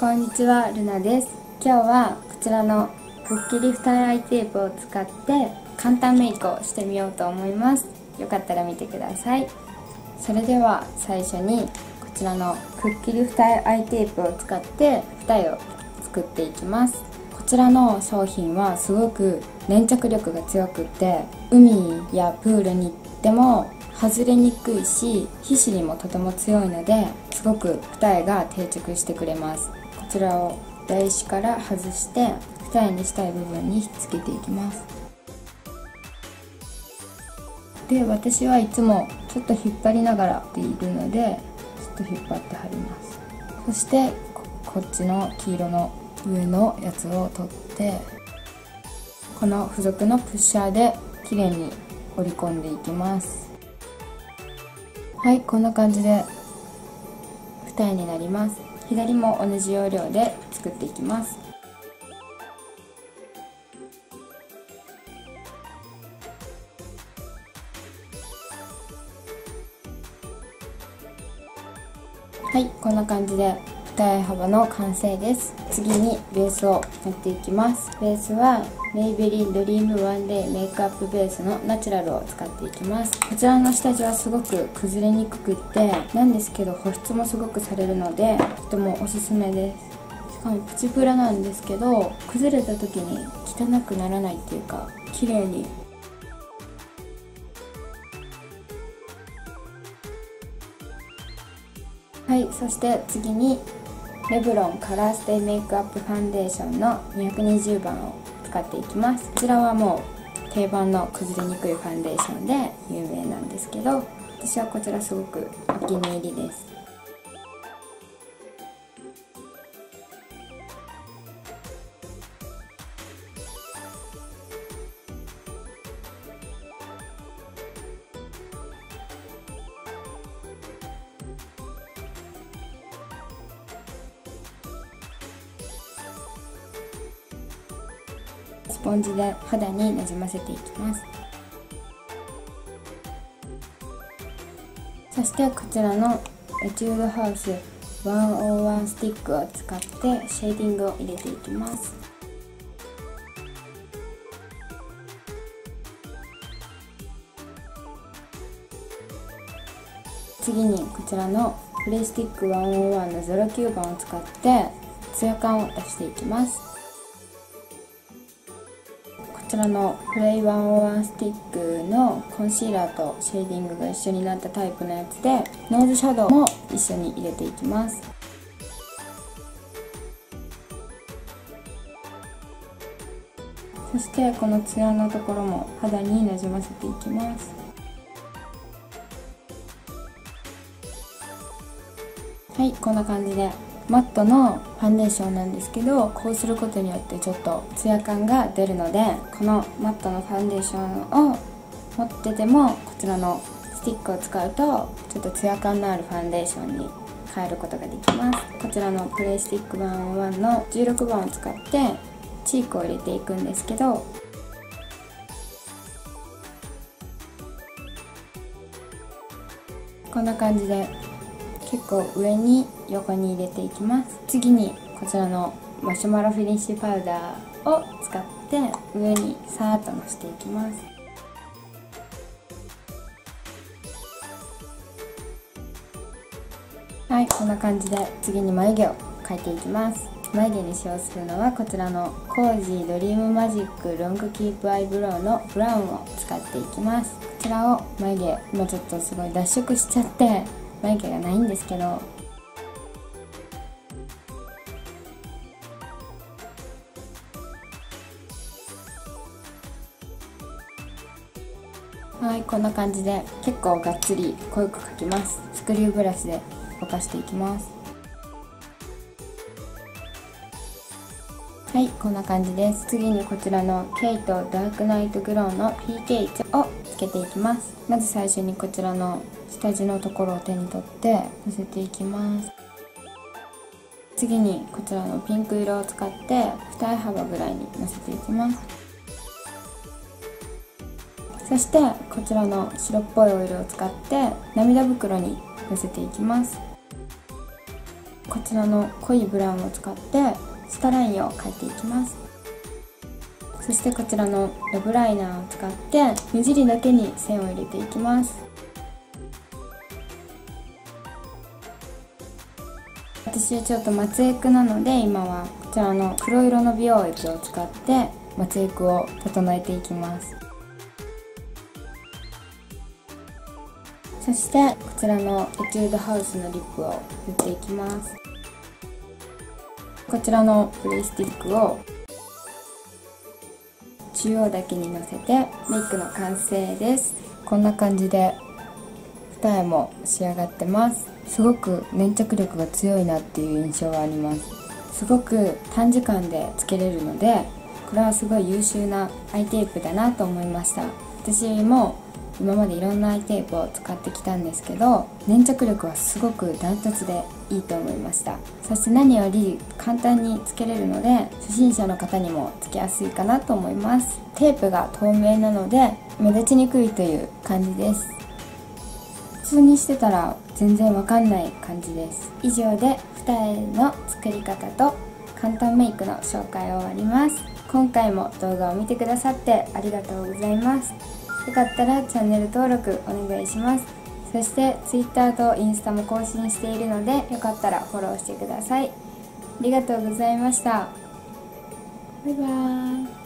こんにちはルナです。今日はこちらのクッキリフタイアイテープを使って簡単メイクをしてみようと思います。よかったら見てください。それでは最初にこちらのクッキリフタイアイテープを使って二重を作っていきます。こちらの商品はすごく粘着力が強くって海やプールに行っても外れにくいし皮脂にもとても強いのですごく二重が定着してくれます。こちらを台紙から外して二重にしたい部分にひっつけていきます。で私はいつもちょっと引っ張りながらっているのでちょっと引っ張って貼ります。そしてこっちの黄色の上のやつを取ってこの付属のプッシャーで綺麗に折り込んでいきます。はいこんな感じで二重になります。左も同じ要領で作っていきます。はいこんな感じで二重幅の完成です。次にベースを塗っていきます。ベースはメイベリンドリームワンデーメイクアップベースのナチュラルを使っていきます。こちらの下地はすごく崩れにくくってなんですけど保湿もすごくされるのでとてもおすすめです。しかもプチプラなんですけど崩れた時に汚くならないっていうか綺麗に。はいそして次にレブロンカラーステイメイクアップファンデーションの220番を使っていきます。こちらはもう定番の崩れにくいファンデーションで有名なんですけど私はこちらすごくお気に入りです。ポンジで肌になじませていきます。そしてこちらのエチュードハウス101スティックを使ってシェーディングを入れていきます。次にこちらのプレイスティック101の09番を使ってツヤ感を出していきます。ちらのプレイ101スティックのコンシーラーとシェーディングが一緒になったタイプのやつでノーズシャドウも一緒に入れていきます。そしてこのツヤのところも肌になじませていきます。はいこんな感じでマットのファンデーションなんですけどこうすることによってちょっとツヤ感が出るのでこのマットのファンデーションを持っててもこちらのスティックを使うとちょっとツヤ感のあるファンデーションに変えることができます。こちらのプレイスティック101の16番を使ってチークを入れていくんですけどこんな感じで結構上に横に入れていきます。次にこちらのマシュマロフィニッシュパウダーを使って上にさーっとのせていきます。はいこんな感じで次に眉毛を描いていきます。眉毛に使用するのはこちらのコージードリームマジックロングキープアイブロウのブラウンを使っていきます。こちらを眉毛もうちょっとすごい脱色しちゃって眉毛がないんですけど。はいこんな感じで結構がっつり濃く描きます。スクリューブラシでぼかしていきます。はいこんな感じです。次にこちらのケイトダークナイトグローの PK をけていきます。まず最初にこちらの下地のところを手に取ってのせていきます。次にこちらのピンク色を使って二重幅ぐらいにのせていきます。そしてこちらの白っぽいオイルを使って涙袋にのせていきます。こちらの濃いブラウンを使って下ラインを描いていきます。そしてこちらのラブライナーを使って目尻だけに線を入れていきます。私ちょっと松エクなので今はこちらの黒色の美容液を使って松エクを整えていきます。そしてこちらのエチュードハウスのリップを塗っていきます。こちらのプレイスティックを中央だけにのせてメイクの完成です。こんな感じで二重も仕上がってます。すごく粘着力が強いなっていう印象があります。すごく短時間でつけれるのでこれはすごい優秀なアイテープだなと思いました。私も今までいろんなアイテープを使ってきたんですけど粘着力はすごくダントツでいいと思いました。そして何より簡単につけれるので初心者の方にもつけやすいかなと思います。テープが透明なので目立ちにくいという感じです。普通にしてたら全然わかんない感じです。以上で二重の作り方と簡単メイクの紹介を終わります。今回も動画を見てくださってありがとうございます。よかったらチャンネル登録お願いします。そして Twitter とインスタも更新しているのでよかったらフォローしてください。ありがとうございました。バイバーイ。